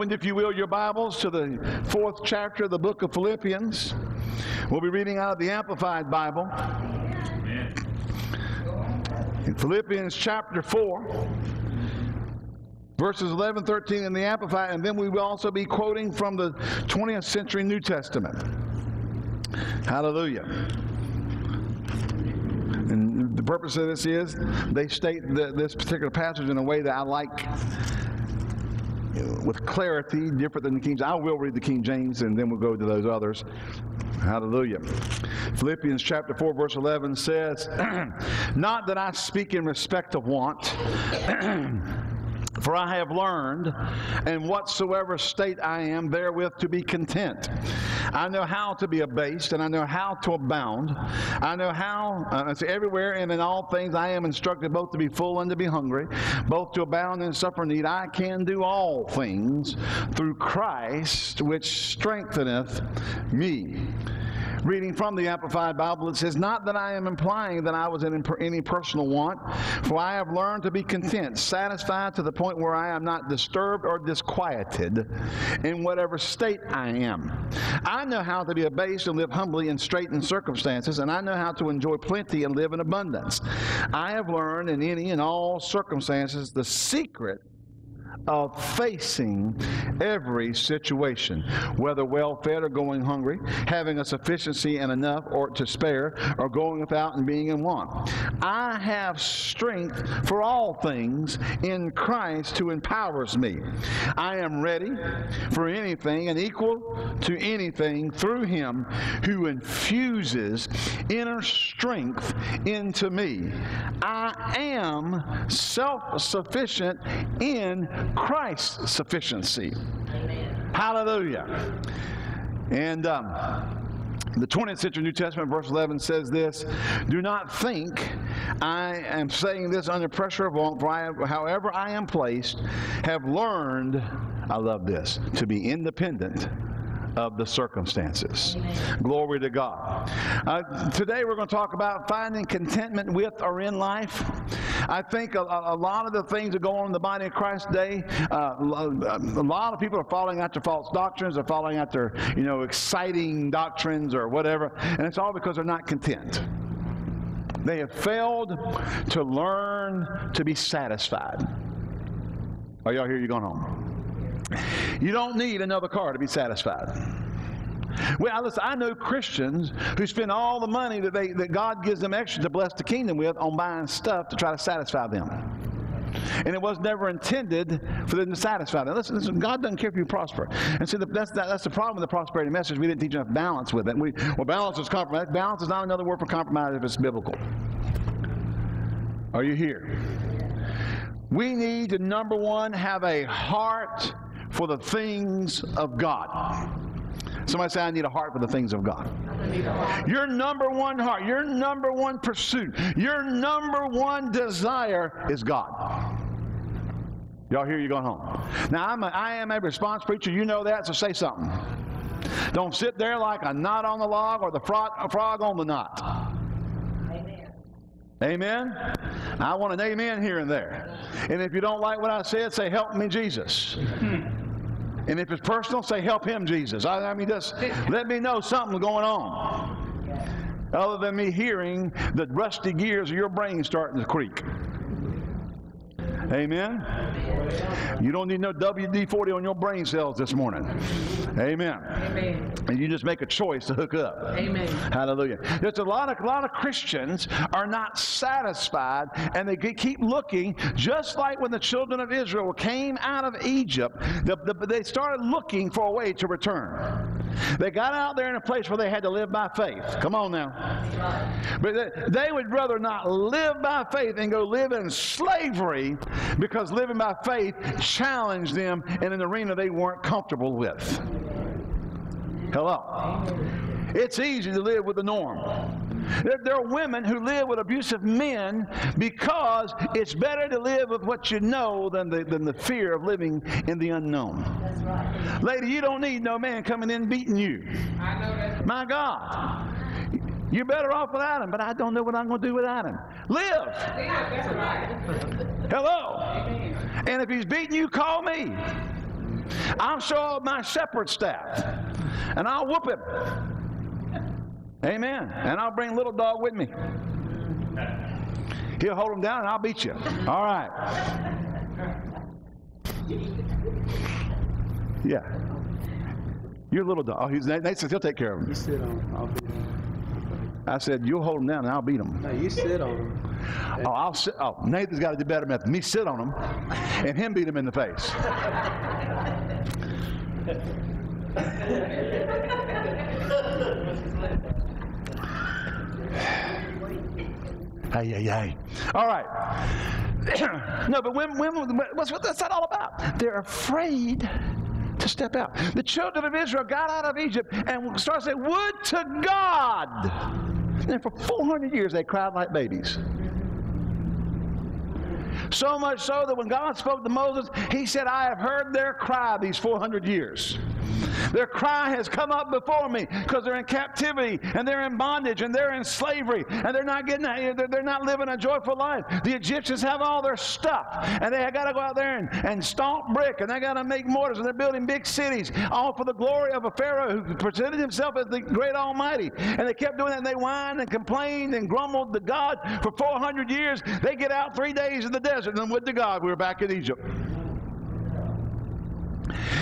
opened, if you will, your Bibles to the fourth chapter of the book of Philippians. We'll be reading out of the Amplified Bible. In Philippians chapter 4, verses 11, 13 in the Amplified, and then we will also be quoting from the 20th century New Testament. Hallelujah. And the purpose of this is they state the, this particular passage in a way that I like with clarity, different than the King James. I will read the King James and then we'll go to those others. Hallelujah. Philippians chapter 4, verse 11 says, Not that I speak in respect of want. For I have learned, in whatsoever state I am, therewith to be content. I know how to be abased, and I know how to abound. I know how, uh, everywhere and in all things I am instructed both to be full and to be hungry, both to abound and suffer need. I can do all things through Christ, which strengtheneth me reading from the Amplified Bible, it says, Not that I am implying that I was in any personal want, for I have learned to be content, satisfied to the point where I am not disturbed or disquieted in whatever state I am. I know how to be abased and live humbly in straitened circumstances, and I know how to enjoy plenty and live in abundance. I have learned in any and all circumstances the secret of facing every situation, whether well fed or going hungry, having a sufficiency and enough or to spare, or going without and being in want. I have strength for all things in Christ who empowers me. I am ready for anything and equal to anything through him who infuses inner strength into me. I am self sufficient in Christ's sufficiency. Amen. Hallelujah. And um, the 20th century New Testament, verse 11, says this Do not think I am saying this under pressure of want, for I however I am placed, have learned, I love this, to be independent of the circumstances. Glory to God. Uh, today we're going to talk about finding contentment with or in life. I think a, a lot of the things that go on in the body of Christ today, uh, a lot of people are following after false doctrines, they're following after, you know, exciting doctrines or whatever, and it's all because they're not content. They have failed to learn to be satisfied. Are y'all here? You going home? You don't need another car to be satisfied. Well, listen, I know Christians who spend all the money that, they, that God gives them extra to bless the kingdom with on buying stuff to try to satisfy them. And it was never intended for them to satisfy them. Listen, listen God doesn't care if you prosper. And see, that's, that, that's the problem with the prosperity message. We didn't teach enough balance with it. We, well, balance is compromise. Balance is not another word for compromise if it's biblical. Are you here? We need to, number one, have a heart for the things of God. Somebody say, I need a heart for the things of God. Your number one heart, your number one pursuit, your number one desire is God. Y'all hear you going home. Now, I'm a, I am a response preacher. You know that, so say something. Don't sit there like a knot on the log or the frog, frog on the knot. Amen. Amen? I want an amen here and there. And if you don't like what I said, say, Help me, Jesus. And if it's personal, say, help him, Jesus. I, I mean, just let me know something's going on. Other than me hearing the rusty gears of your brain starting to creak. Amen. You don't need no WD 40 on your brain cells this morning. Amen. Amen. And you just make a choice to hook up. Amen. Hallelujah. There's a lot of a lot of Christians are not satisfied and they keep looking just like when the children of Israel came out of Egypt, the, the, they started looking for a way to return. They got out there in a place where they had to live by faith. Come on now. But they, would rather not live by faith and go live in slavery because living by faith challenged them in an arena they weren't comfortable with. Hello. It's easy to live with the norm. There are women who live with abusive men because it's better to live with what you know than the, than the fear of living in the unknown. Right. Lady, you don't need no man coming in beating you. My God. You're better off without him, but I don't know what I'm going to do without him. Live. Hello. And if he's beating you, call me. I'll show up my shepherd staff and I'll whoop him. Amen. And I'll bring little dog with me. He'll hold him down and I'll beat you. All right. Yeah. You're little dog. Oh, he's, Nate says he'll take care of him. You sit on him. I'll beat him. I said, you'll hold him down and I'll beat him. No, you sit on him. Oh, I'll sit. Oh, Nathan's got to do better method. Me sit on him and him beat him in the face. Hey, hey, hey. All right. no, but when, when, what's, what's that all about? They're afraid to step out. The children of Israel got out of Egypt and started saying, Would to God! And for 400 years they cried like babies. So much so that when God spoke to Moses, he said, I have heard their cry these 400 years. Their cry has come up before me because they're in captivity and they're in bondage and they're in slavery and they're not getting they're not living a joyful life. The Egyptians have all their stuff and they got to go out there and, and stomp brick and they got to make mortars and they're building big cities all for the glory of a Pharaoh who presented himself as the great Almighty. And they kept doing that and they whined and complained and grumbled to God for 400 years. They get out three days in the desert and then would to God we were back in Egypt.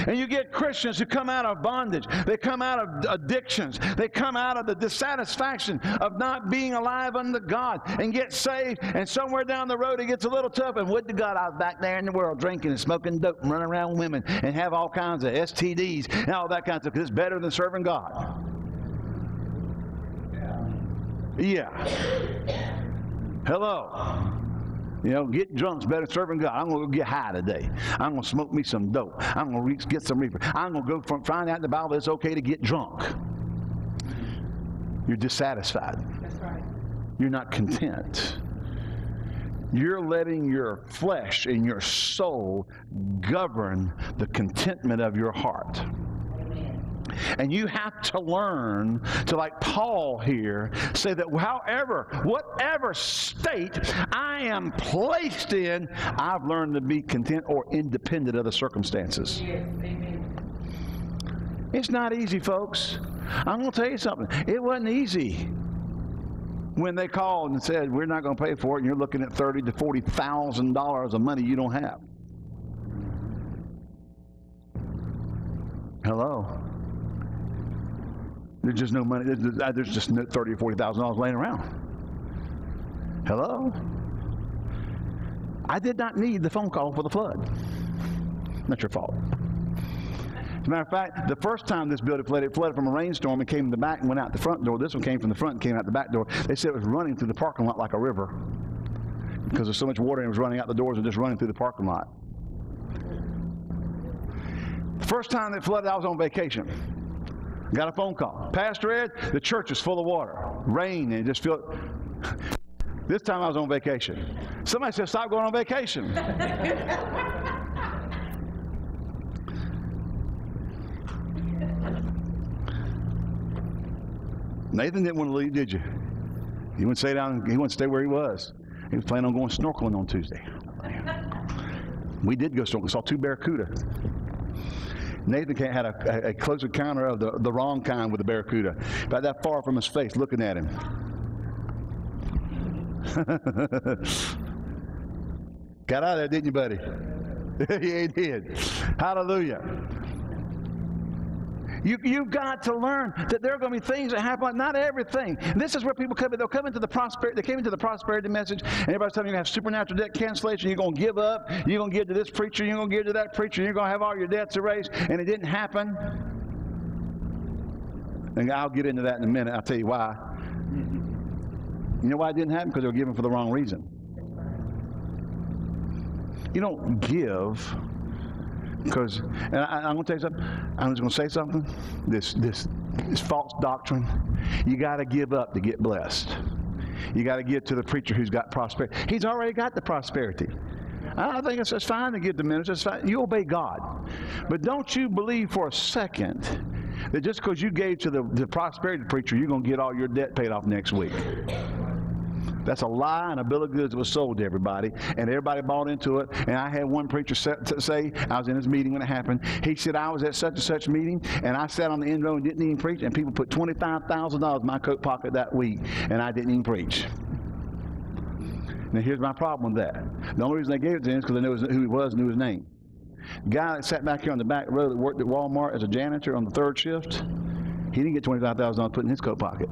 And you get Christians who come out of bondage. They come out of addictions. They come out of the dissatisfaction of not being alive unto God and get saved. And somewhere down the road it gets a little tough. And would to God I was back there in the world drinking and smoking dope and running around women and have all kinds of STDs and all that kind of stuff it's better than serving God. Yeah. Hello. You know, get drunk's better serving God. I'm going to go get high today. I'm going to smoke me some dope. I'm going to get some reefer. I'm going to go from, find out in the Bible it's okay to get drunk. You're dissatisfied. That's right. You're not content. You're letting your flesh and your soul govern the contentment of your heart. And you have to learn to, like Paul here, say that however, whatever state I am placed in, I've learned to be content or independent of the circumstances. Yes. It's not easy, folks. I'm going to tell you something. It wasn't easy when they called and said, "We're not going to pay for it," and you're looking at thirty to forty thousand dollars of money you don't have. Hello. There's just no money. There's, just no thirty or forty thousand dollars laying around. Hello. I did not need the phone call for the flood. Not your fault. As a matter of fact, the first time this building flooded, it flooded from a rainstorm and came in the back and went out the front door. This one came from the front and came out the back door. They said it was running through the parking lot like a river because there's so much water and it was running out the doors and just running through the parking lot. The first time it flooded, I was on vacation. Got a phone call. Pastor Ed, the church is full of water. Rain and just feel This time I was on vacation. Somebody said, stop going on vacation. Nathan didn't want to leave, did you? He wouldn't stay down. He wouldn't stay where he was. He was planning on going snorkeling on Tuesday. We did go snorkeling. Saw two barracuda. Nathan had a, a, close encounter of the, the wrong kind with the barracuda, about that far from his face, looking at him. Got out of there, didn't you, buddy? yeah, he did. Hallelujah. You, you've got to learn that there are going to be things that happen, not everything. This is where people come in. They'll come into the prosperity, they came into the prosperity message, and everybody's telling you have supernatural debt cancellation, you're going to give up, you're going to give to this preacher, you're going to give to that preacher, you're going to have all your debts erased, and it didn't happen. And I'll get into that in a minute. I'll tell you why. You know why it didn't happen? Because they were given for the wrong reason. You don't give because, and I, am to tell you something. I'm just going to say something. This, this, this false doctrine. You got to give up to get blessed. You got to give to the preacher who's got prosperity. He's already got the prosperity. I think it's, it's fine to give to ministers. You obey God. But don't you believe for a second that just because you gave to the, the prosperity preacher, you're going to get all your debt paid off next week. That's a lie and a bill of goods was sold to everybody, and everybody bought into it. And I had one preacher say, I was in his meeting when it happened. He said, I was at such and such meeting, and I sat on the end row and didn't even preach, and people put $25,000 in my coat pocket that week, and I didn't even preach. Now, here's my problem with that. The only reason they gave it to him is because they knew who he was and knew his name. The guy that sat back here on the back row that worked at Walmart as a janitor on the third shift, he didn't get $25,000 put in his coat pocket.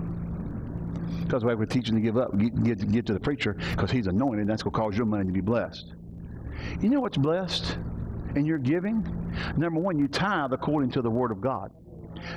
Because why we're teaching to give up, get, get, get to the preacher, because he's anointed, and that's going to cause your money to be blessed. You know what's blessed in your giving? Number one, you tithe according to the Word of God.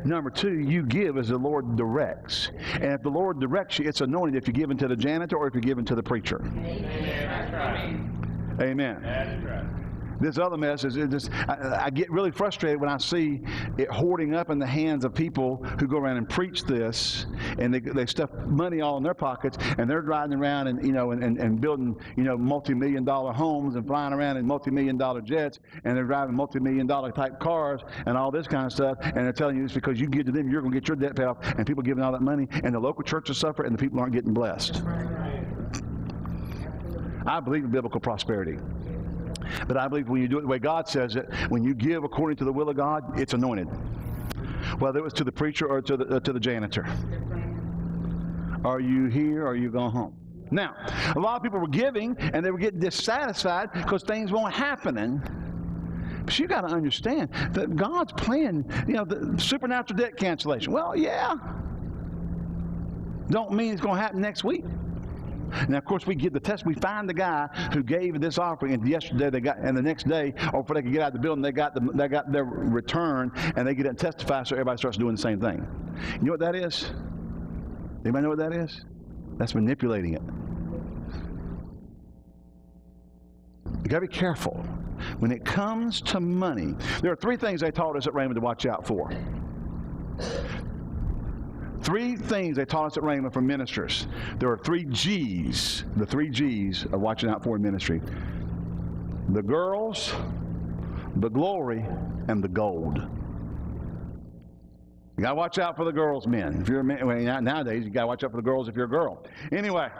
Number two, you give as the Lord directs. And if the Lord directs you, it's anointed if you're giving to the janitor or if you're giving to the preacher. Amen. That's right. Amen. That's right this other mess is just, I, I, get really frustrated when I see it hoarding up in the hands of people who go around and preach this, and they, they stuff money all in their pockets, and they're driving around and you know and, and, and building you know multi-million dollar homes and flying around in multi-million dollar jets, and they're driving multi-million dollar type cars and all this kind of stuff, and they're telling you this because you give to them, you're going to get your debt paid off, and people giving all that money, and the local churches suffer, and the people aren't getting blessed. I believe in biblical prosperity. But I believe when you do it the way God says it, when you give according to the will of God, it's anointed. Whether it was to the preacher or to the, uh, to the janitor. Are you here or are you going home? Now, a lot of people were giving and they were getting dissatisfied because things weren't happening. But you got to understand that God's plan, you know, the supernatural debt cancellation. Well, yeah. Don't mean it's going to happen next week. Now, of course, we get the test. We find the guy who gave this offering, and yesterday they got, and the next day, or before they could get out of the building, they got the, they got their return, and they get it and testify. So everybody starts doing the same thing. You know what that is? Anybody know what that is? That's manipulating it. You got to be careful. When it comes to money, there are three things they taught us at Rhema to watch out for. Three things they taught us at Rhema for ministers. There are three G's, the three G's of watching out for in ministry the girls, the glory, and the gold. You gotta watch out for the girls, men. If you're a man, well, nowadays you gotta watch out for the girls if you're a girl. Anyway.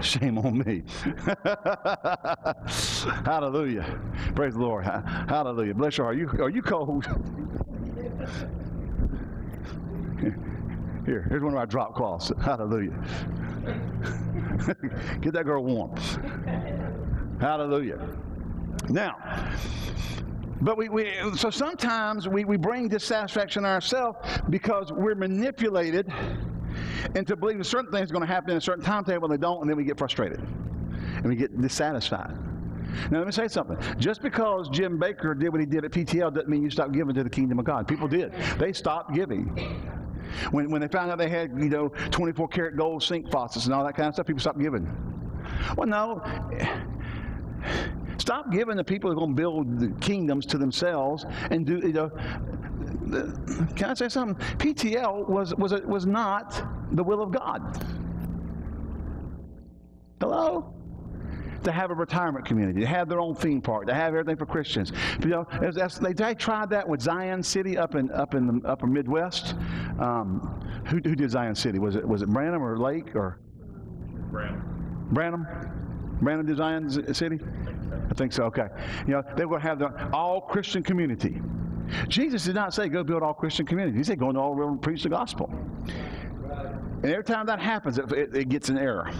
Shame on me. Hallelujah. Praise the Lord. Hallelujah. Bless your heart. Are you, are you cold? Here, here's one of our drop cloths. Hallelujah. Get that girl warm. Hallelujah. Now, but we, we so sometimes we, we bring dissatisfaction on ourselves because we're manipulated into believing certain things are going to happen in a certain timetable and they don't, and then we get frustrated and we get dissatisfied. Now, let me say something. Just because Jim Bakker did what he did at PTL doesn't mean you stop giving to the kingdom of God. People did. They stopped giving. When, when they found out they had, you know, 24 karat gold sink faucets and all that kind of stuff, people stopped giving. Well, no. Stop giving to people who are going to build the kingdoms to themselves and do, you know. Can I say something? PTL was, was, was not the will of God. Hello? To have a retirement community, to have their own theme park, to have everything for Christians. You know, they, they, tried that with Zion City up in up in the upper Midwest. Um, who, who, did Zion City? Was it was it Branham or Lake or Branham? Branham. Branham did Zion City. I think so. Okay. You know, they were going to have the all Christian community. Jesus did not say go build all Christian community. He said go into all the world and preach the gospel. And every time that happens, it, it, it gets an error.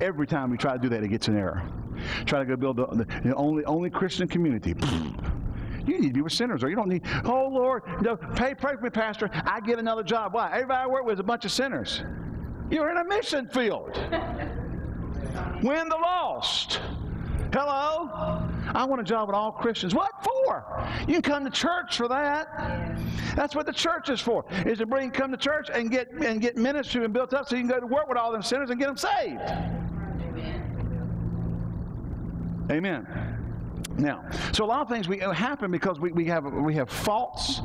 Every time we try to do that, it gets an error. Try to go build the, the only only Christian community. You need to be with sinners, or you don't need. Oh Lord, know, pay pray for me, Pastor. I get another job. Why? Everybody I work with is a bunch of sinners. You're in a mission field. Win the lost. Hello? I want a job with all Christians. What for? You can come to church for that. That's what the church is for. Is to bring come to church and get and get ministry and built up so you can go to work with all them sinners and get them saved. Amen. Now, so a lot of things we uh, happen because we, we have we have false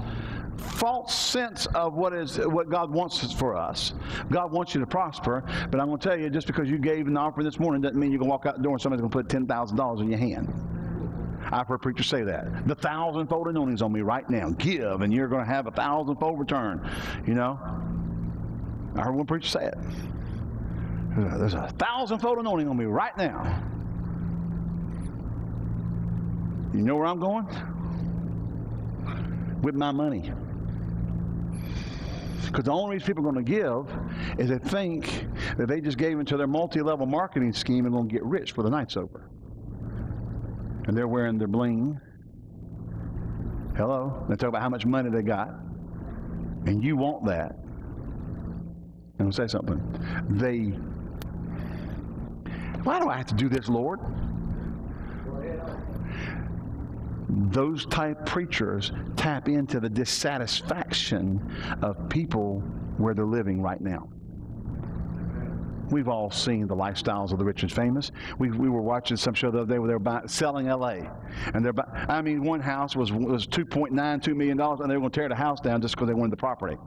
false sense of what is what God wants for us. God wants you to prosper, but I'm going to tell you, just because you gave an offering this morning doesn't mean you can walk out the door and somebody's going to put ten thousand dollars in your hand. I've heard preachers say that. The thousandfold anointing's on me right now. Give, and you're going to have a thousandfold return. You know. I heard one preacher say it. There's a, there's a thousandfold anointing on me right now. You know where I'm going? With my money. Because the only reason people are going to give is they think that they just gave into their multi level marketing scheme and going to get rich for the night's over. And they're wearing their bling. Hello? They talk about how much money they got. And you want that. And I'll say something. They, why do I have to do this, Lord? those type preachers tap into the dissatisfaction of people where they're living right now. We've all seen the lifestyles of the rich and famous. We, we were watching some show the other day where they were buying, selling L.A. And they're I mean, one house was was 2.92 million dollars, and they were going to tear the house down just because they wanted the property.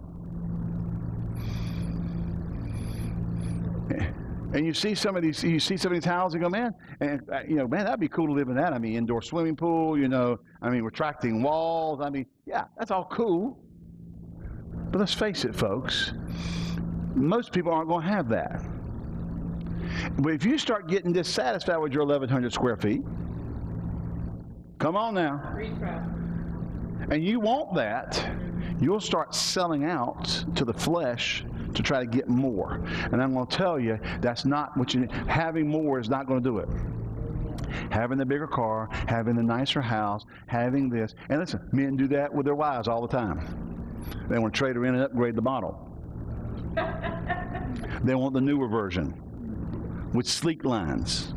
And you see some of these, you see some of these houses, and go, man, and uh, you know, man, that'd be cool to live in that. I mean, indoor swimming pool, you know, I mean, retracting walls. I mean, yeah, that's all cool. But let's face it, folks, most people aren't going to have that. But if you start getting dissatisfied with your 1,100 square feet, come on now, and you want that, you'll start selling out to the flesh to try to get more. And I'm going to tell you, that's not what you having more is not going to do it. Having the bigger car, having the nicer house, having this. And listen, men do that with their wives all the time. They want to trade her in and upgrade the model. they want the newer version with sleek lines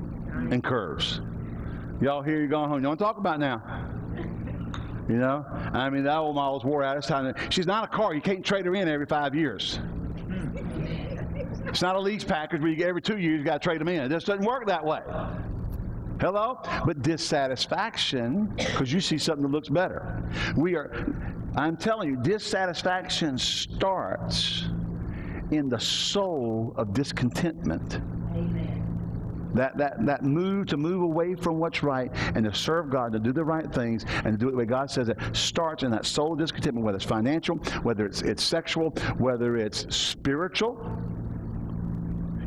and curves. Y'all here, you're going home. You don't talk about now. You know, I mean, that old model's wore out. It's time to, she's not a car. You can't trade her in every five years. It's not a lease package where you every two years you got to trade them in. It just doesn't work that way. Hello? But dissatisfaction, because you see something that looks better. We are, I'm telling you, dissatisfaction starts in the soul of discontentment. That, that, that move to move away from what's right and to serve God, to do the right things and to do it the way God says it, starts in that soul discontentment, whether it's financial, whether it's, it's sexual, whether it's spiritual.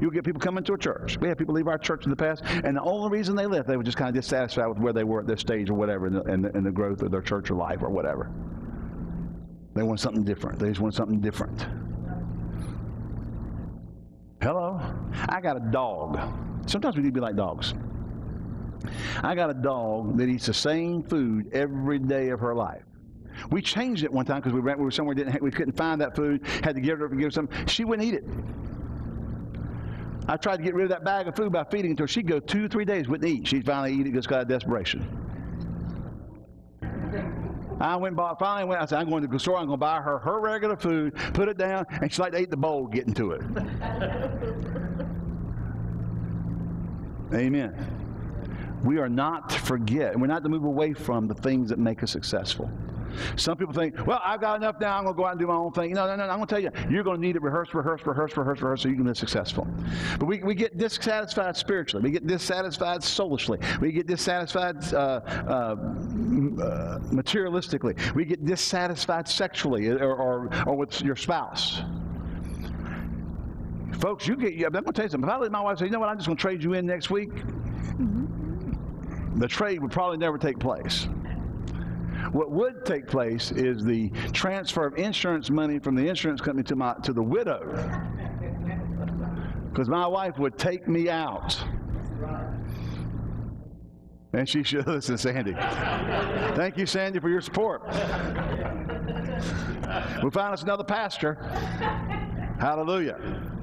You'll get people coming to a church. We had people leave our church in the past, and the only reason they left, they were just kind of dissatisfied with where they were at this stage or whatever in the, in the, in the growth of their church or life or whatever. They want something different. They just want something different. Hello? I got a dog. Sometimes we need to be like dogs. I got a dog that eats the same food every day of her life. We changed it one time because we, we were somewhere didn't we couldn't find that food. Had to give her give her some. She wouldn't eat it. I tried to get rid of that bag of food by feeding until she'd go two, three days wouldn't eat. She'd finally eat it just out of desperation. I went bought, finally went, I said, I'm going to the store, I'm going to buy her her regular food, put it down, and she like to eat the bowl getting to it. Amen. We are not to forget, and we're not to move away from the things that make us successful. Some people think, well, I've got enough now, I'm going to go out and do my own thing. No, no, no, I'm going to tell you, you're going to need to rehearse, rehearse, rehearse, rehearse, rehearse so you can be successful. But we, we get dissatisfied spiritually. We get dissatisfied soulishly. We get dissatisfied uh, uh, uh, materialistically. We get dissatisfied sexually or, or, or with your spouse. Folks, you get, I'm going to tell you something. If I let my wife say, you know what, I'm just going to trade you in next week, the trade would probably never take place. What would take place is the transfer of insurance money from the insurance company to my to the widow. Because my wife would take me out. And she should listen, Sandy. Thank you, Sandy, for your support. We found us another pastor. Hallelujah.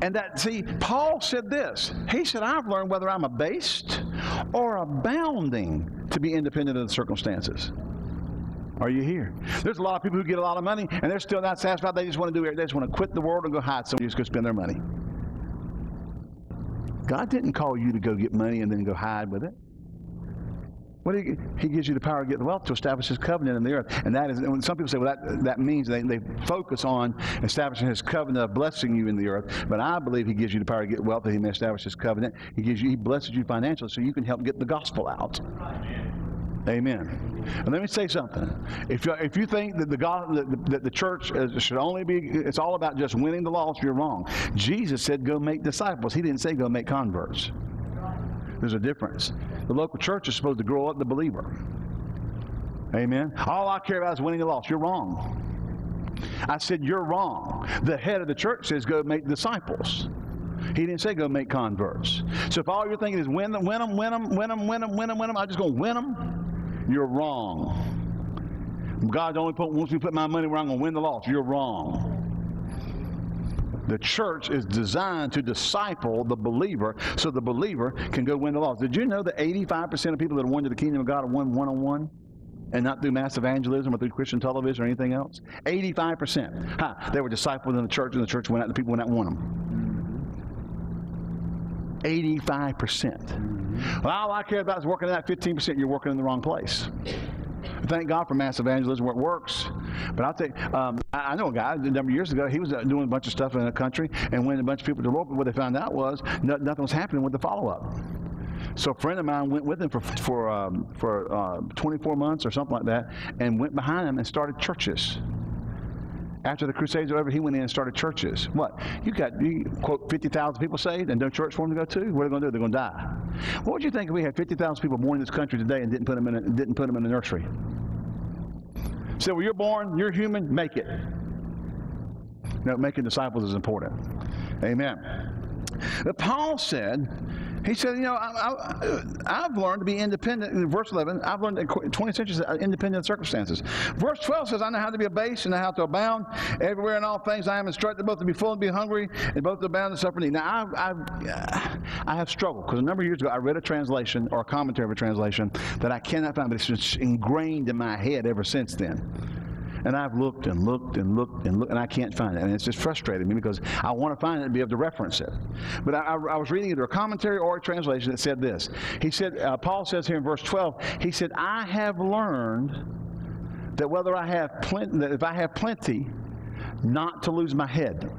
And that, see, Paul said this. He said, I've learned whether I'm abased or abounding to be independent of the circumstances. Are you here? There's a lot of people who get a lot of money and they're still not satisfied. They just want to do it. They just want to quit the world and go hide somewhere just go spend their money. God didn't call you to go get money and then go hide with it. What he, he gives you the power to get the wealth to establish his covenant in the earth. And that is, when some people say, well, that, that means they, they focus on establishing his covenant of blessing you in the earth. But I believe he gives you the power to get wealth that he may establish his covenant. He gives you, he blesses you financially so you can help get the gospel out. Amen. And let me say something. If you, if you think that the God that, that the church should only be it's all about just winning the lost, you're wrong. Jesus said, "Go make disciples." He didn't say, "Go make converts." There's a difference. The local church is supposed to grow up the believer. Amen. All I care about is winning the lost. You're wrong. I said, You're wrong. The head of the church says, Go make disciples. He didn't say go make converts. So if all you're thinking is win them, win them, win them, win them, win them, win them, win them, I'm just going to win them, you're wrong. God only put, wants me to put my money where I'm going to win the lost. You're wrong. The church is designed to disciple the believer so the believer can go win the lost. Did you know that 85% of people that are won to the kingdom of God are won one on one? and not through mass evangelism or through Christian television or anything else? 85%. Huh, they were discipled in the church, and the church went out, and the people went out and won them. 85%. Well, all I care about is working in that 15%. You're working in the wrong place. Thank God for mass evangelism where it works. But I'll tell you, um, I, I, know a guy a number of years ago, he was uh, doing a bunch of stuff in the country, and when a bunch of people to Lord, what they found out was no, nothing was happening with the follow up. So a friend of mine went with him for for um, for uh, 24 months or something like that, and went behind him and started churches. After the Crusades were over, he went in and started churches. What? You got you quote 50,000 people saved and no church for them to go to? What are they going to do? They're going to die. What would you think if we had 50,000 people born in this country today and didn't put them in a, didn't put them in a nursery? So, well, you're born, you're human, make it. No, making disciples is important. Amen. But Paul said he said, you know, I, have learned to be independent. In verse 11, I've learned in 20 centuries independent circumstances. Verse 12 says, I know how to be abased and how to abound. Everywhere in all things I am instructed both to be full and be hungry and both to abound and suffer need. Now, I've, I've, I have struggled because a number of years ago I read a translation or a commentary of a translation that I cannot find, but it's ingrained in my head ever since then. And I've looked and looked and looked and looked, and I can't find it. And it's just frustrating me because I want to find it and be able to reference it. But I, I was reading either a commentary or a translation that said this. He said, uh, Paul says here in verse 12, he said, I have learned that whether I have plenty, that if I have plenty, not to lose my head.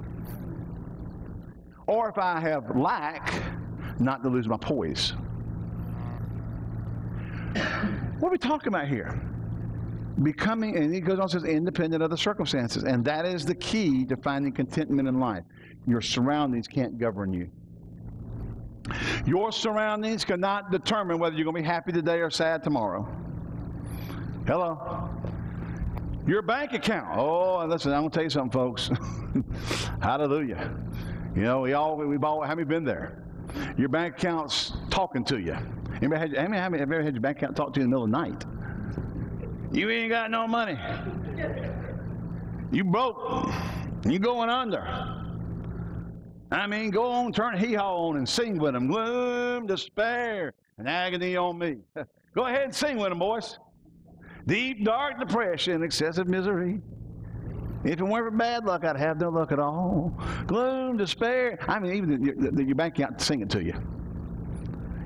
Or if I have lack, not to lose my poise. What are we talking about here? Becoming, and he goes on says, independent of the circumstances. And that is the key to finding contentment in life. Your surroundings can't govern you. Your surroundings cannot determine whether you're going to be happy today or sad tomorrow. Hello? Your bank account. Oh, listen, I'm going to tell you something, folks. Hallelujah. You know, we all, we've all, have you been there? Your bank account's talking to you. Anybody had, have you ever had your bank account talk to you in the middle of the night? You ain't got no money. You broke. You going under. I mean, go on, turn hee haw on and sing with them. Gloom, despair, and agony on me. go ahead and sing with them, boys. Deep, dark depression, excessive misery. If it weren't for bad luck, I'd have no luck at all. Gloom, despair. I mean, even your, your bank account sing it to you.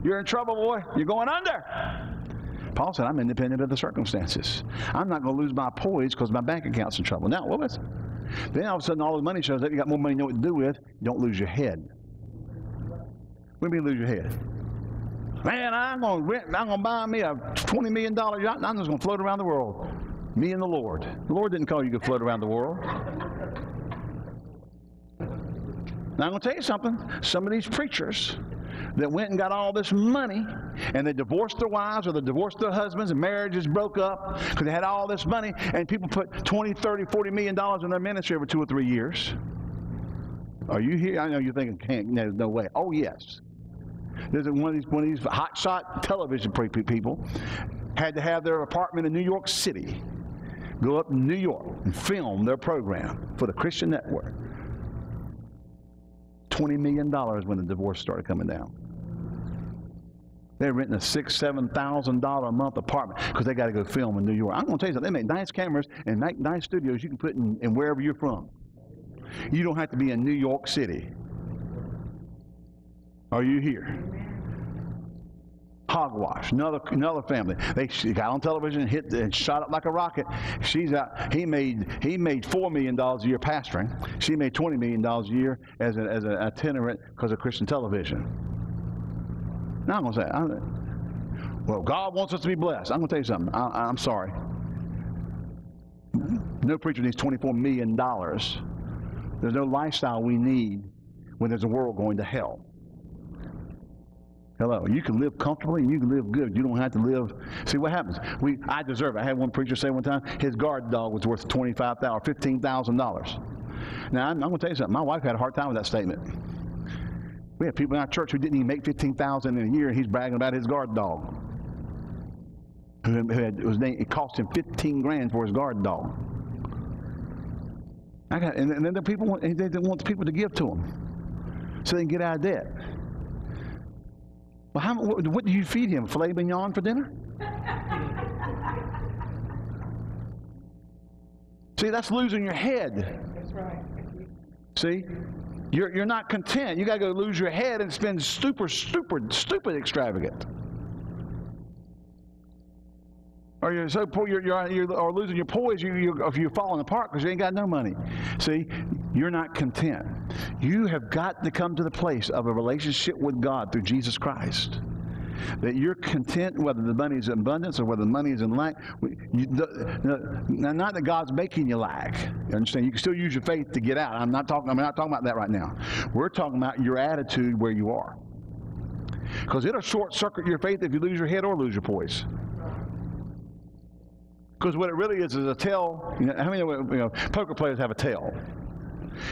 You're in trouble, boy. You're going under. Paul said, I'm independent of the circumstances. I'm not going to lose my poise because my bank account's in trouble. Now, what was it? Then all of a sudden, all the money shows up. You got more money to know what to do with. Don't lose your head. What do you mean lose your head? Man, I'm going to rent, I'm going to buy me a $20 million yacht and I'm just going to float around the world. Me and the Lord. The Lord didn't call you to float around the world. Now, I'm going to tell you something. Some of these preachers that went and got all this money and they divorced their wives or they divorced their husbands and marriages broke up because they had all this money and people put 20, 30, 40 million dollars in their ministry over two or three years. Are you here? I know you're thinking, can't, no, no way. Oh, yes. There's one of these, one of these hotshot television people had to have their apartment in New York City go up in New York and film their program for the Christian Network. $20 million when the divorce started coming down. They're renting a six, seven thousand dollar a month apartment because they got to go film in New York. I'm going to tell you something. They make nice cameras and nice studios you can put in, in wherever you're from. You don't have to be in New York City. Are you here? Hogwash, another another family. They got on television and hit and shot up like a rocket. She's out. He made he made four million dollars a year pastoring. She made twenty million dollars a year as a, as an itinerant because of Christian television. Now I'm gonna say, I'm, Well, God wants us to be blessed. I'm going to tell you something. I, I'm sorry. No preacher needs $24 million. There's no lifestyle we need when there's a world going to hell. Hello. You can live comfortably and you can live good. You don't have to live. See what happens? We, I deserve it. I had one preacher say one time his guard dog was worth twenty-five thousand or fifteen thousand dollars. Now I'm, I'm going to tell you something. My wife had a hard time with that statement. We had people in our church who didn't even make fifteen thousand in a year, and he's bragging about his guard dog. Who, who had, it was named, it cost him fifteen grand for his guard dog. I got, and, and then the people want, they, they want the people to give to him so they can get out of debt. Well, how, what, what do you feed him? Filet mignon for dinner? See, that's losing your head. That's right. See? You're, you're not content. You got to go lose your head and spend super, stupid, stupid extravagant. Or you're so poor, you're, you're, you're or losing your poise, you, you, if you're falling apart because you ain't got no money. See, you're not content. You have got to come to the place of a relationship with God through Jesus Christ. That you're content whether the money is in abundance or whether the money is in lack. You, the, now, not that God's making you lack. You understand? You can still use your faith to get out. I'm not talking. I'm not talking about that right now. We're talking about your attitude where you are. Because it'll short circuit your faith if you lose your head or lose your poise. Because what it really is is a tail. You know, how many you know, poker players have a tail?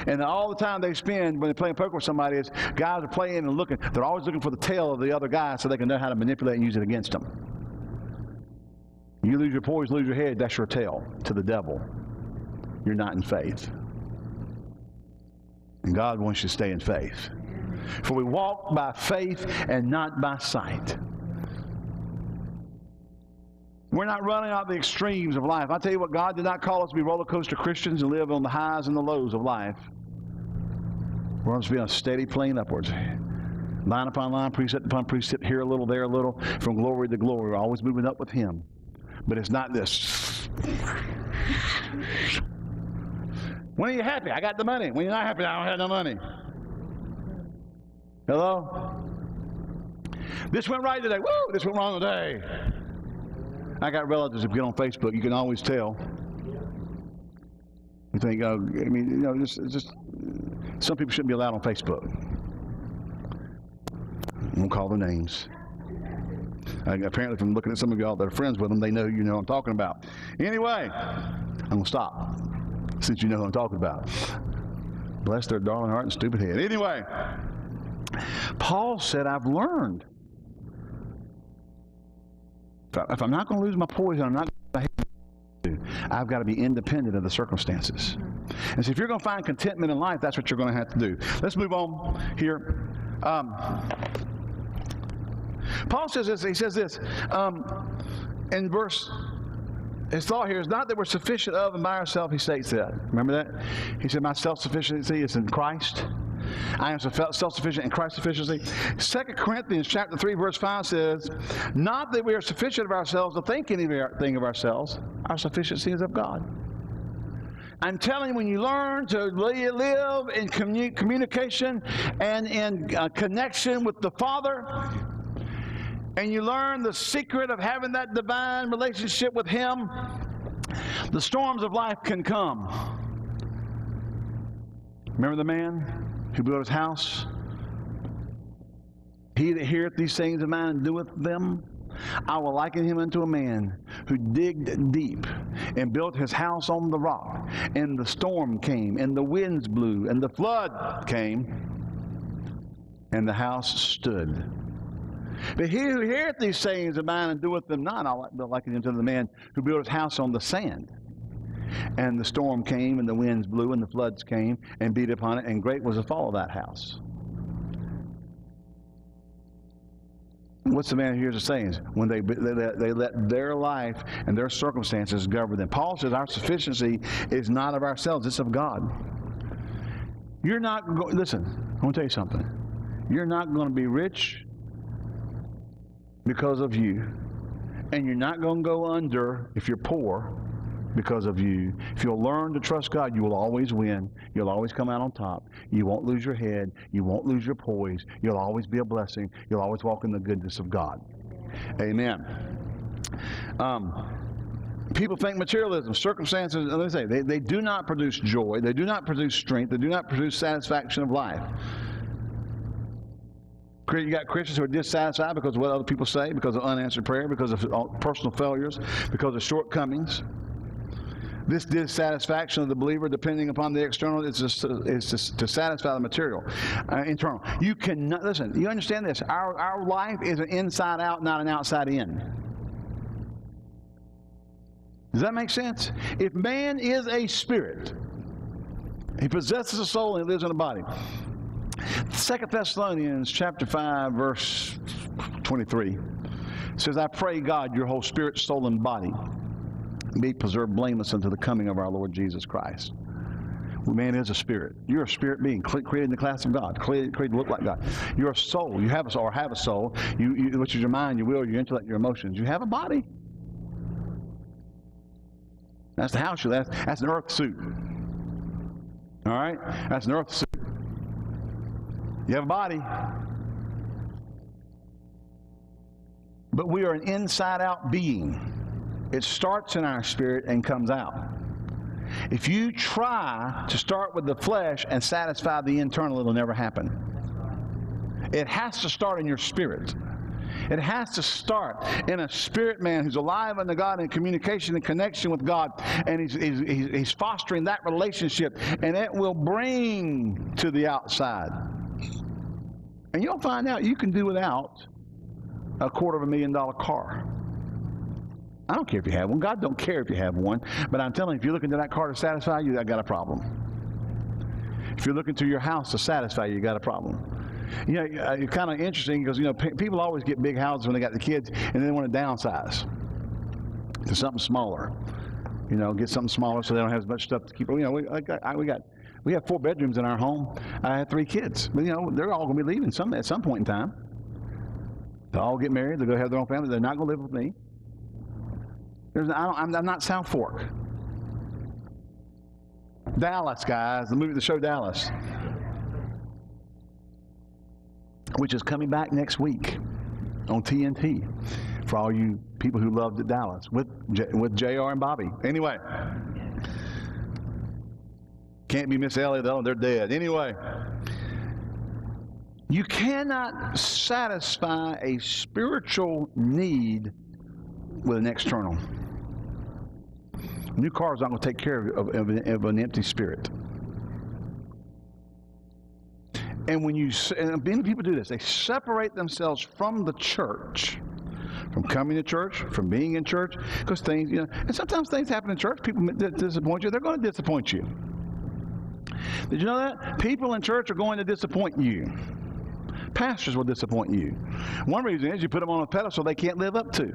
And all the time they spend when they're playing poker with somebody is guys are playing and looking. They're always looking for the tail of the other guy so they can know how to manipulate and use it against them. You lose your poise, lose your head, that's your tail to the devil. You're not in faith. And God wants you to stay in faith. For we walk by faith and not by sight. We're not running out the extremes of life. I tell you what, God did not call us to be roller coaster Christians and live on the highs and the lows of life. We're supposed to be on a steady plane upwards. Line upon line, precept upon precept, here a little, there a little, from glory to glory. We're always moving up with Him. But it's not this. When are you happy? I got the money. When you're not happy, I don't have no money. Hello? This went right today. Woo! This went wrong today. I got relatives that get on Facebook. You can always tell. You think, oh, I mean, you know, just, just some people shouldn't be allowed on Facebook. I won't call their names. I, apparently, from looking at some of y'all that are friends with them, they know you know I'm talking about. Anyway, I'm gonna stop since you know who I'm talking about. Bless their darling heart and stupid head. Anyway, Paul said, "I've learned." If I'm not going to lose my poison, I'm not. I've got to be independent of the circumstances. And so, if you're going to find contentment in life, that's what you're going to have to do. Let's move on here. Um, Paul says this. He says this um, in verse. His thought here is not that we're sufficient of and by ourselves. He states that. Remember that? He said, "My self-sufficiency is in Christ." I am self-sufficient in Christ's sufficiency. Second Corinthians chapter 3, verse 5 says, Not that we are sufficient of ourselves to think anything of ourselves, our sufficiency is of God. I'm telling you, when you learn to live in communication and in uh, connection with the Father, and you learn the secret of having that divine relationship with Him, the storms of life can come. Remember the man who built his house. He that heareth these sayings of mine and doeth them, I will liken him unto a man who digged deep and built his house on the rock. And the storm came, and the winds blew, and the flood came, and the house stood. But he who heareth these sayings of mine and doeth them not, I will liken him to the man who built his house on the sand. And the storm came, and the winds blew, and the floods came and beat upon it, and great was the fall of that house. What's the man hears the? When they, they, they let their life and their circumstances govern them. Paul says our sufficiency is not of ourselves, it's of God. You're not, go- listen, I want to tell you something. You're not going to be rich because of you, and you're not going to go under if you're poor because of you. If you'll learn to trust God, you will always win. You'll always come out on top. You won't lose your head. You won't lose your poise. You'll always be a blessing. You'll always walk in the goodness of God. Amen. Um, people think materialism, circumstances, let me say, they, they do not produce joy, they do not produce strength, they do not produce satisfaction of life. You got Christians who are dissatisfied because of what other people say, because of unanswered prayer, because of uh, personal failures, because of shortcomings. This dissatisfaction of the believer, depending upon the external, is, just, is to satisfy the material, uh, internal. You cannot listen. You understand this? Our our life is an inside out, not an outside in. Does that make sense? If man is a spirit, he possesses a soul and he lives in a body. Second Thessalonians chapter 5, verse 23 says, I pray God your whole spirit, soul, and body be preserved blameless until the coming of our Lord Jesus Christ. Man is a spirit. You're a spirit being created in the class of God, created, created to look like God. You're a soul. You have a soul, or have a soul, you, you, which is your mind, your will, your intellect, your emotions. You have a body. That's the house you left. That's an earth suit. All right? That's an earth suit. You have a body. But we are an inside out being. It starts in our spirit and comes out. If you try to start with the flesh and satisfy the internal, it'll never happen. It has to start in your spirit. It has to start in a spirit man who's alive unto God in communication and connection with God, and he's, he's, he's fostering that relationship, and it will bring to the outside. And you'll find out you can do without a quarter of a million dollar car. I don't care if you have one. God don't care if you have one. But I'm telling you, if you're looking to that car to satisfy you, I got a problem. If you're looking to your house to satisfy you, you got a problem. You know, uh, it's kind of interesting because, you know, people always get big houses when they got the kids and then they want to downsize to something smaller. You know, get something smaller so they don't have as much stuff to keep. You know, we, I, we got we have four bedrooms in our home. I had three kids, but you know they're all going to be leaving some at some point in time. They'll all get married. Going to have their own family. They're not going to live with me. There's, I don't, I'm, I'm not Southfork. Dallas, guys, the movie, the show Dallas, which is coming back next week on TNT for all you people who loved Dallas with J, with J.R. and Bobby. Anyway, can't be Miss though; they're dead. Anyway, you cannot satisfy a spiritual need with an external. New car is not going to take care of, of, of, an empty spirit. And when you, and many people do this, they separate themselves from the church, from coming to church, from being in church, because things, you know, and sometimes things happen in church. People disappoint you. They're going to disappoint you. Did you know that? People in church are going to disappoint you. Pastors will disappoint you. One reason is you put them on a pedestal they can't live up to.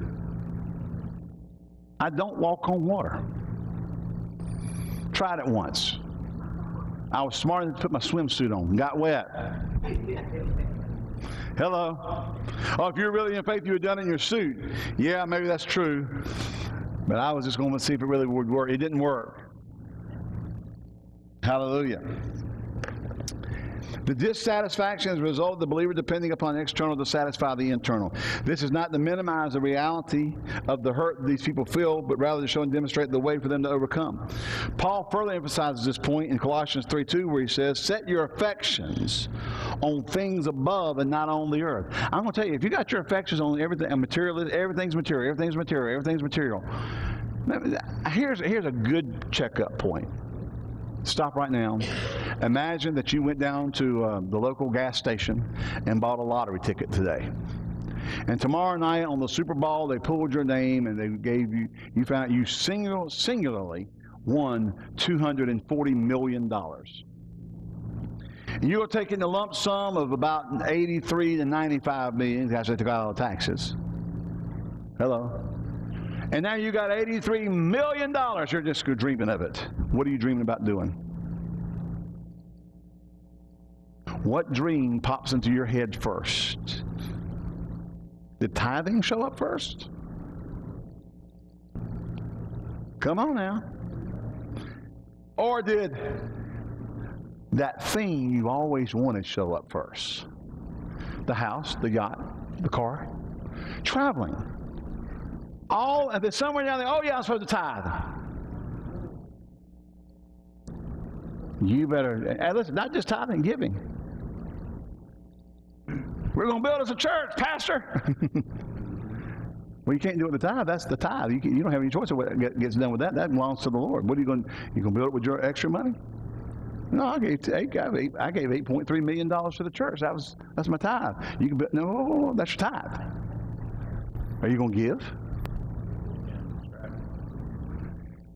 I don't walk on water. Tried it once. I was smart enough to put my swimsuit on. Got wet. Hello. Oh, if you're really in faith, you would done in your suit. Yeah, maybe that's true. But I was just going to see if it really would work. It didn't work. Hallelujah. The dissatisfaction is a result of the believer depending upon external to satisfy the internal. This is not to minimize the reality of the hurt these people feel, but rather to show and demonstrate the way for them to overcome. Paul further emphasizes this point in Colossians 3 2, where he says, Set your affections on things above and not on the earth. I'm going to tell you, if you got your affections on everything, and material, everything's material, everything's material, everything's material. Here's, here's a good checkup point. Stop right now. Imagine that you went down to uh, the local gas station and bought a lottery ticket today. And tomorrow night on the Super Bowl, they pulled your name and they gave you, you found you singularly won $240 million. And you are taking the lump sum of about 83 to 95 million, because they took out all the taxes. Hello. And now you got $83 million. You're just dreaming of it. What are you dreaming about doing? What dream pops into your head first? Did tithing show up first? Come on now. Or did that thing you always wanted show up first? The house, the yacht, the car? Traveling. All, and then somewhere down there, oh yeah, I'm supposed to tithe. You better, and listen, not just tithing, giving. We're going to build us a church, Pastor. well, you can't do it with the tithe. That's the tithe. You, can, you don't have any choice of what gets done with that. That belongs to the Lord. What are you going? You going to build it with your extra money? No, I gave I gave eight, I gave eight point three million dollars to the church. That was that's my tithe. You can, no, that's your tithe. Are you going to give?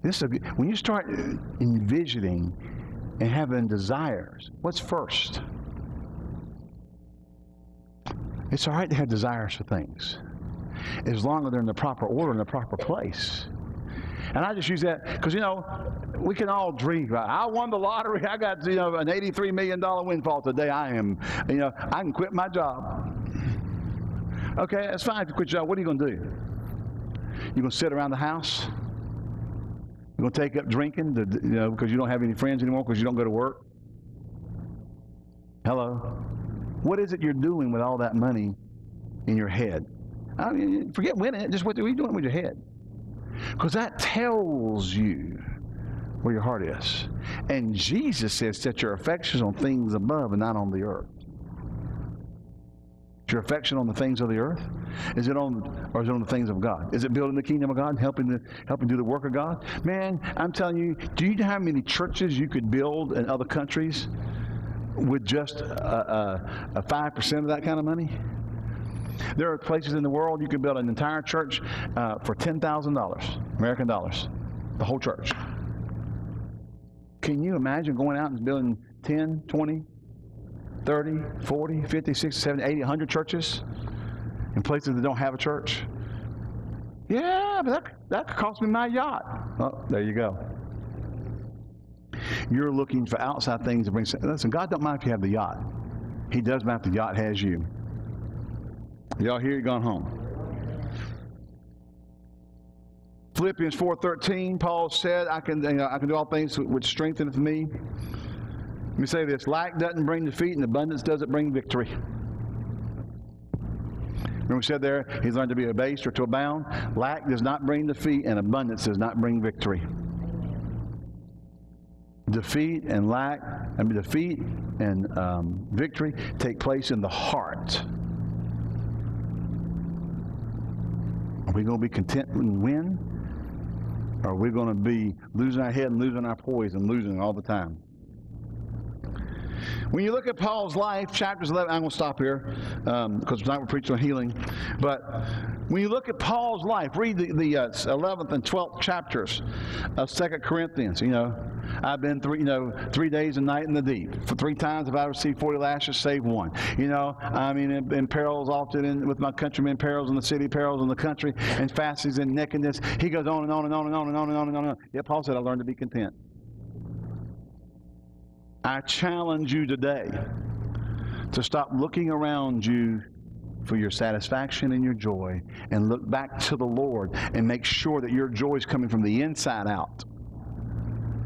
This when you start envisioning and having desires. What's first? It's all right to have desires for things, as long as they're in the proper order, in the proper place. And I just use that because you know we can all dream. Right? I won the lottery. I got you know an eighty-three million dollar windfall today. I am you know I can quit my job. Okay, that's fine you quit your job. What are you going to do? You going to sit around the house? You going to take up drinking, to, you know, because you don't have any friends anymore because you don't go to work? Hello. What is it you're doing with all that money in your head? I mean, forget winning it. Just what are you doing with your head? Because that tells you where your heart is. And Jesus says, set your affections on things above and not on the earth. Is your affection on the things of the earth? Is it on, or is it on the things of God? Is it building the kingdom of God, helping to, helping do the work of God? Man, I'm telling you, do you know how many churches you could build in other countries with just a five percent of that kind of money? There are places in the world you could build an entire church uh, for ten thousand dollars, American dollars, the whole church. Can you imagine going out and building 10, 20, 30, 40, 50, 60, 70, 80, 100 churches in places that don't have a church? Yeah, but that, that could cost me my yacht. Oh, there you go. You're looking for outside things to bring. Listen, God don't mind if you have the yacht. He does mind if the yacht has you. Y'all here? You gone home? Philippians 4:13, Paul said, "I can, you know, I can do all things which strengtheneth me." Let me say this: lack doesn't bring defeat, and abundance doesn't bring victory. Remember we said there, he's learned to be abased or to abound. Lack does not bring defeat, and abundance does not bring victory. Defeat and lack, I mean, defeat and um, victory take place in the heart. Are we going to be content and win? Or are we going to be losing our head and losing our poise and losing all the time? When you look at Paul's life, chapters 11, I'm going to stop here because tonight we're preaching on healing. But when you look at Paul's life, read the, the uh, 11th and 12th chapters of Second Corinthians. You know, I've been three, you know, three days and night in the deep. For three times have I received 40 lashes, save one. You know, I mean, in, in perils often in, with my countrymen, perils in the city, perils in the country, and fastings and nakedness. He goes on and on and on and on and on and on and on. And on. Yet Paul said, I learned to be content. I challenge you today to stop looking around you for your satisfaction and your joy and look back to the Lord and make sure that your joy is coming from the inside out.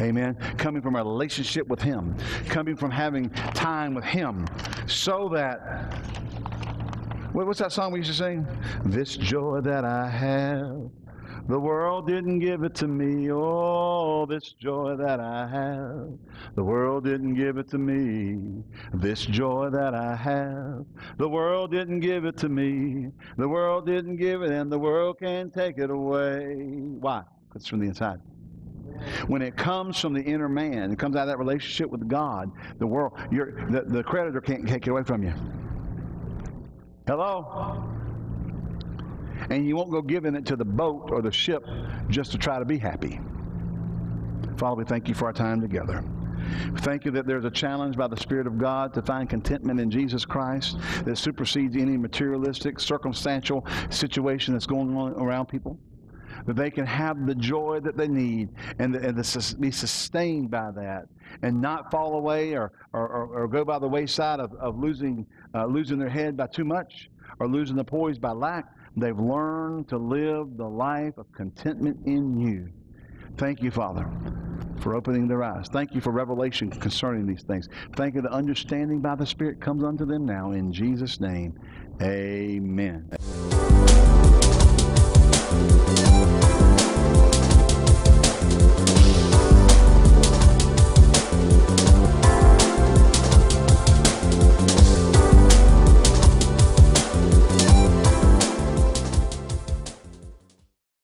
Amen. Coming from a relationship with Him, coming from having time with Him, so that. What's that song we used to sing? This joy that I have the world didn't give it to me. Oh, this joy that I have. The world didn't give it to me. This joy that I have. The world didn't give it to me. The world didn't give it, and the world can't take it away. Why? It's from the inside. When it comes from the inner man, it comes out of that relationship with God, the world, the, the creditor can't take it away from you. Hello? and you won't go giving it to the boat or the ship just to try to be happy. Father, we thank you for our time together. Thank you that there's a challenge by the Spirit of God to find contentment in Jesus Christ that supersedes any materialistic, circumstantial situation that's going on around people. That they can have the joy that they need and, and to be sustained by that and not fall away or, or, or go by the wayside of, of losing, uh, losing their head by too much or losing the poise by lack, They've learned to live the life of contentment in you. Thank you, Father, for opening their eyes. Thank you for revelation concerning these things. Thank you the understanding by the Spirit comes unto them now. In Jesus' name, amen.